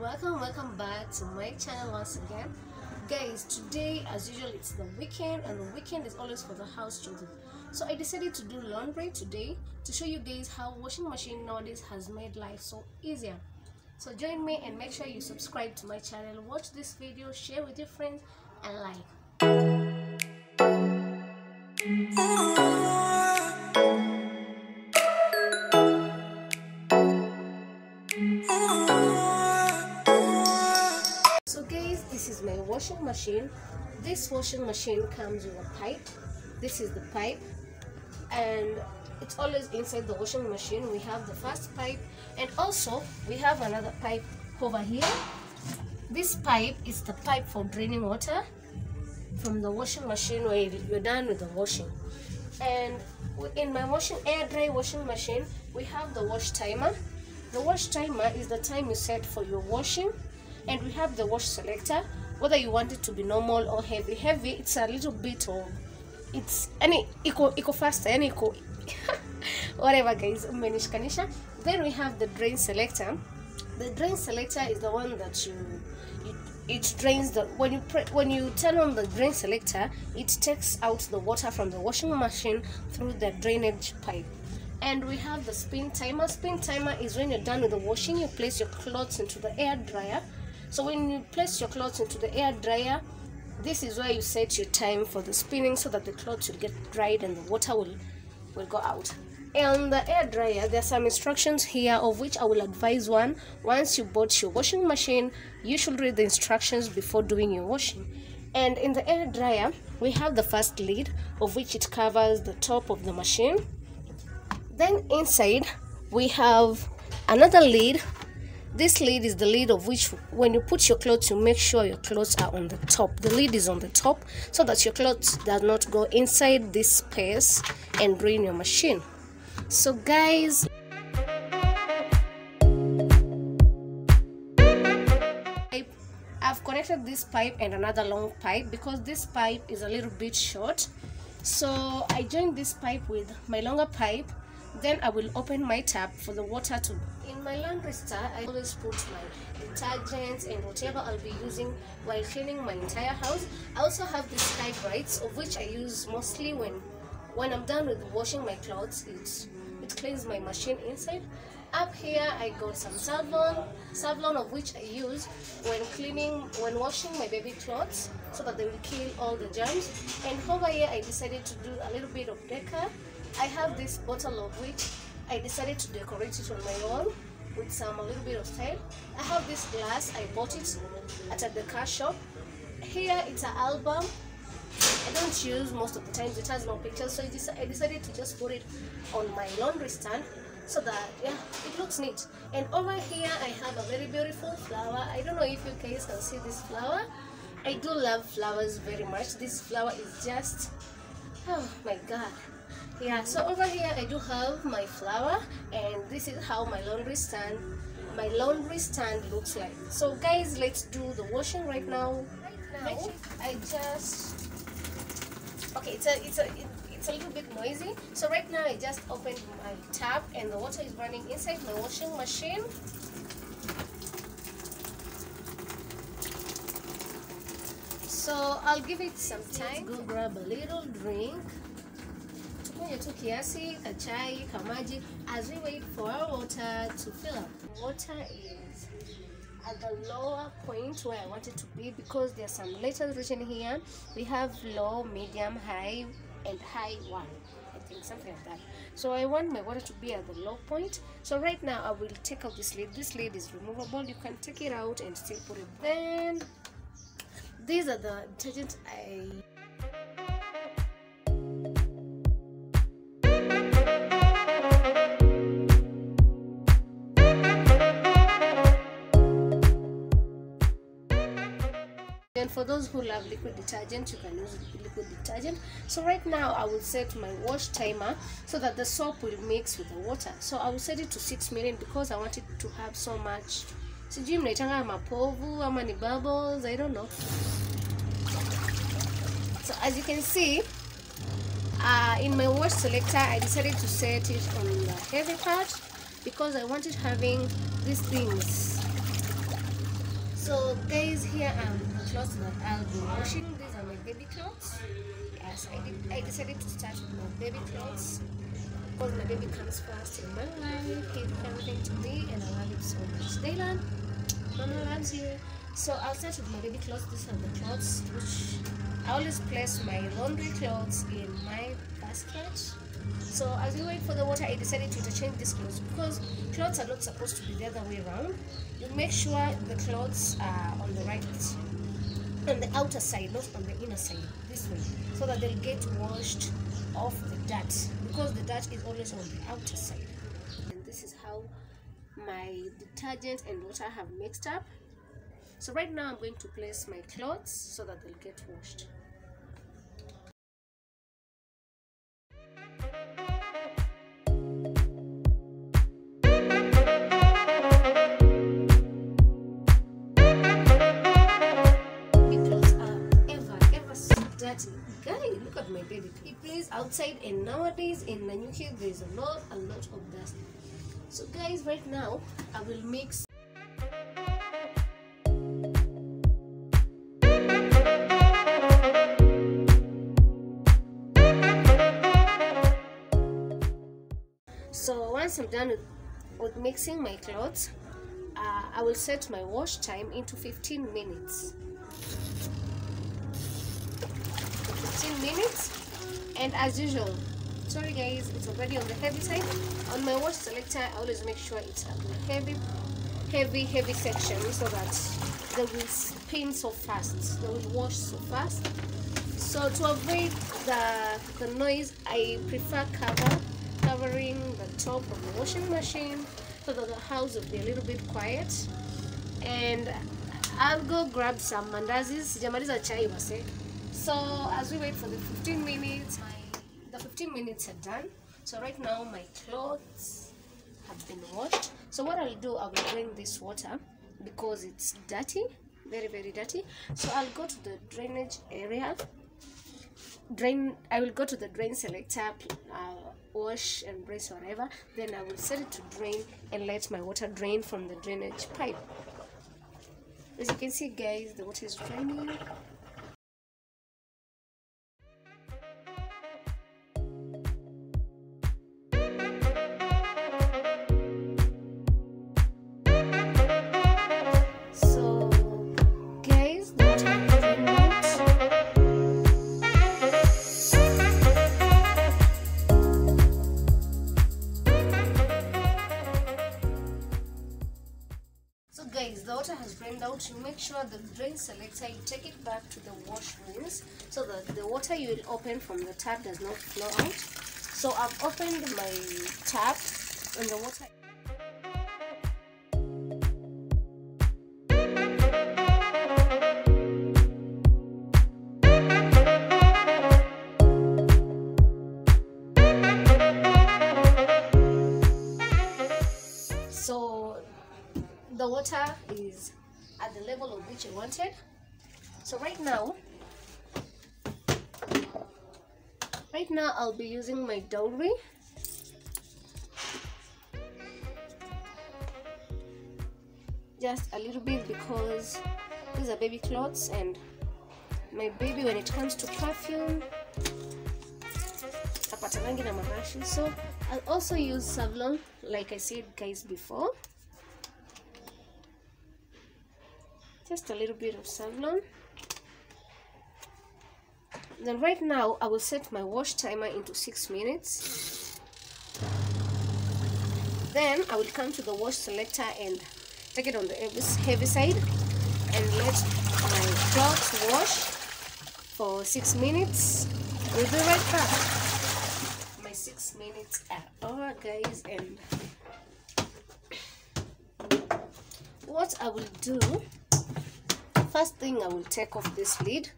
welcome welcome back to my channel once again. Guys today as usual it's the weekend and the weekend is always for the house children. So i decided to do laundry today to show you guys how washing machine nowadays has made life so easier. So join me and make sure you subscribe to my channel. Watch this video share with your friends and like washing machine this washing machine comes with a pipe. This is the pipe. And it's always inside the washing machine. We have the first pipe. And also we have another pipe over here. This pipe is the pipe for draining water from the washing machine where you're done with the washing. And in my washing air dry washing machine we have the wash timer. The wash timer is the time you set for your washing. And we have the wash selector whether you want it to be normal or heavy heavy it's a little bit of it's any eco equal faster any equal whatever guys umenishikanisha then we have the drain selector. The drain selector is the one that you it, it drains the when you pre, when you turn on the drain selector it takes out the water from the washing machine through the drainage pipe. And we have the spin timer. Spin timer is when you're done with the washing you place your clothes into the air dryer so when you place your clothes into the air dryer this is where you set your time for the spinning so that the clothes will get dried and the water will will go out. And the air dryer there are some instructions here of which i will advise one. Once you bought your washing machine you should read the instructions before doing your washing. And in the air dryer we have the first lid of which it covers the top of the machine. Then inside we have another lid this lid is the lid of which when you put your clothes you make sure your clothes are on the top. The lid is on the top so that your clothes does not go inside this space and ruin your machine. So guys I've connected this pipe and another long pipe because this pipe is a little bit short. So I joined this pipe with my longer pipe then I will open my tap for the water to in my laundry star I always put my detergents and whatever I'll be using while cleaning my entire house. I also have these sky brights of which I use mostly when when I'm done with washing my clothes it it cleans my machine inside. Up here I got some Savlon Savlon of which I use when cleaning when washing my baby clothes so that they will kill all the germs. And over here I decided to do a little bit of decor I have this bottle of which I decided to decorate it on my own with some a little bit of style. I have this glass, I bought it at a decor shop. Here it's an album. I don't use most of the times, it has no pictures, so I decided to just put it on my laundry stand so that yeah, it looks neat. And over here I have a very beautiful flower. I don't know if you guys can see this flower. I do love flowers very much. This flower is just, oh my god yeah so over here i do have my flower and this is how my laundry stand my laundry stand looks like. So guys let's do the washing right now. Right now? I just okay it's a it's a it's a little bit noisy. So right now i just opened my tap and the water is running inside my washing machine. So i'll give it some time. go grab a little drink tukunywe tu kiasi kachai kamaji as we wait for our water to fill up. Water is at the lower point where i want it to be because there's some letters written here. We have low medium high and high one i think something like that. So i want my water to be at the low point. So right now i will take out this lid. This lid is removable. You can take it out and still put it. Then these are the detergent i for those who love liquid detergent you can use liquid detergent. So right now i will set my wash timer so that the soap will mix with the water. So i will set it to 6 minutes because i want it to have so much. Sijui mnaitanga mapovu ama ni bubbles i don't know. So as you can see uh, in my wash selector i decided to set it on the heavy part because i wanted having these things. So guys, here are the clothes that I'll be washing. These are my baby clothes. Yes, I, did, I decided to start with my baby clothes because my baby comes first in my life. He's everything to me and I love him so much. Dylan, Mama loves you. So I'll start with my baby clothes. These are the clothes which I always place my laundry clothes in my basket. So as we wait for the water, I decided to interchange these clothes because clothes are not supposed to be the other way around. You make sure the clothes are on the right, on the outer side, not on the inner side, this way, so that they'll get washed off the dirt because the dirt is always on the outer side. And this is how my detergent and water have mixed up. So right now I'm going to place my clothes so that they'll get washed. Outside, and nowadays in Nanyuki, there's a lot, a lot of dust. So, guys, right now I will mix. So once I'm done with, with mixing my clothes, uh, I will set my wash time into 15 minutes. 15 minutes and as usual sorry guys it's already on the heavy side. On my wash selector I always make sure it's at the heavy heavy heavy section so that they will spin so fast. They will wash so fast. So to avoid the the noise I prefer cover covering the top of the washing machine so that the house will be a little bit quiet. And I'll go grab some mandazis sijamaliza chai wase so as we wait for the 15 minutes my, the 15 minutes are done. So right now my clothes have been washed. So what I'll do I will drain this water because it's dirty very very dirty. So I'll go to the drainage area. Drain I will go to the drain selector uh, wash and rinse whatever. Then I will set it to drain and let my water drain from the drainage pipe. As you can see guys the water is draining out. You make sure the drain selector, you take it back to the wash rinse so that the water you will open from the tap does not flow out. So I've opened my tap and the water so the water is at the level of which I wanted. So right now, right now I'll be using my Downy. Just a little bit because these are baby clothes and my baby when it comes to perfume apatanangi na marashi so I'll also use Savlon like I said guys before just a little bit of Savlon. Then right now I will set my wash timer into 6 minutes. Then I will come to the wash selector and take it on the heavy side and let my clothes wash for 6 minutes. We'll be right back. My 6 minutes are over guys and what I will do first thing I will take off this lid.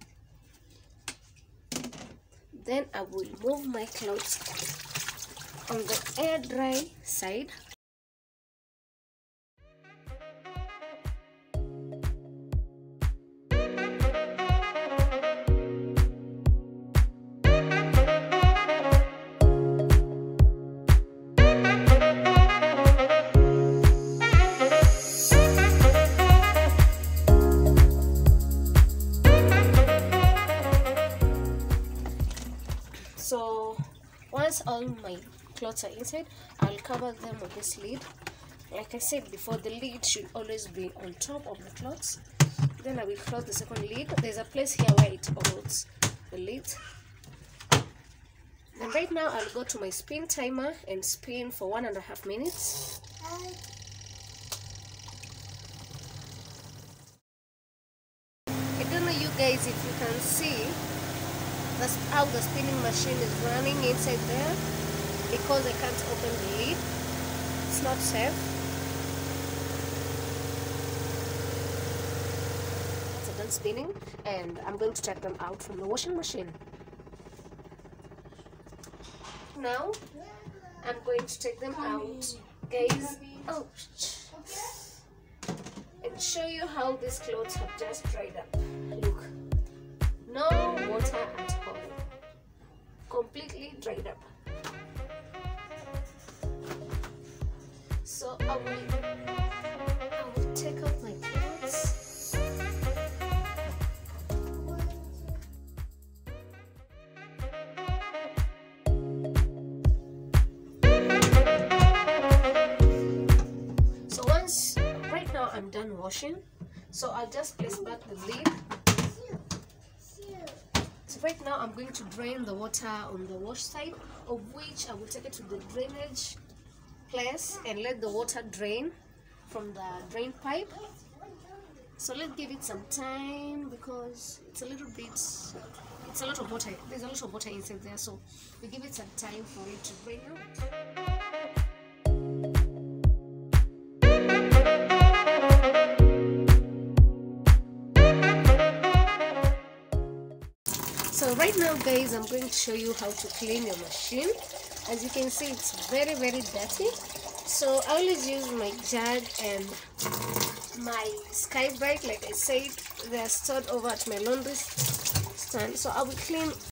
Then I will move my clothes on the air dry side my clothes are inside i'll cover them with this lid. Like i said before the lid should always be on top of the clots. Then i will close the second lid. There's a place here where it holds the lid. And right now i'll go to my spin timer and spin for one and a half minutes. I don't know you guys if you can see that's how the spinning machine is running inside there because i can't open the lid. It's not safe. That's done spinning and i'm going to take them out from the washing machine. Now i'm going to take them out guys. Oh, oh and show you how these clothes have just dried up. Look. No water at all completely dried up so i will i will take out my clothes so once right now i'm done washing. So i'll just place back the lid. So right now i'm going to drain the water on the wash side of which i will take it to the drainage place and let the water drain from the drain pipe. So let's give it some time because it's a little bit it's a lot of water there's a lot of water inside there. So we give it some time for it to drain out. So right now guys i'm going to show you how to clean your machine as you can see it's very very dirty. So i always use my jug and my sky bright like i said they're stored over at my laundry stand. So i will clean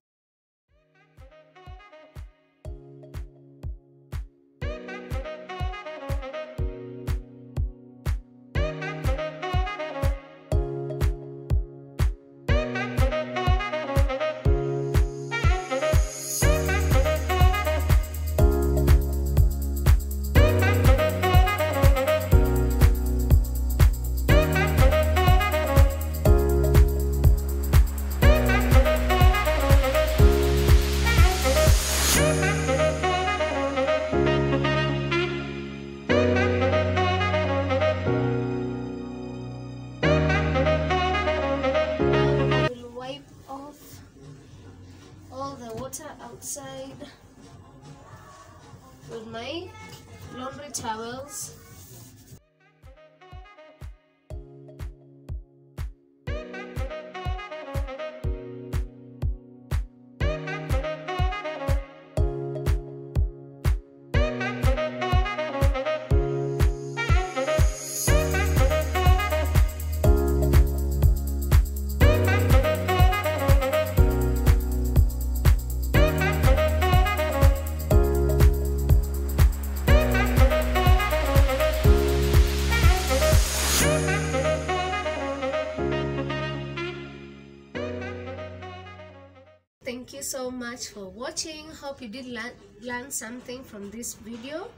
Thank you so much for watching. Hope you did learn, learn something from this video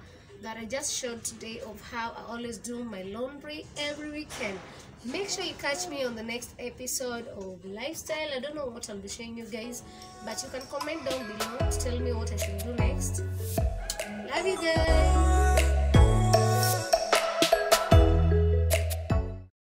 that I just showed today of how I always do my laundry every weekend. Make sure you catch me on the next episode of Lifestyle. I don't know what I'll be showing you guys, but you can comment down below to tell me what I should do next. Love you guys.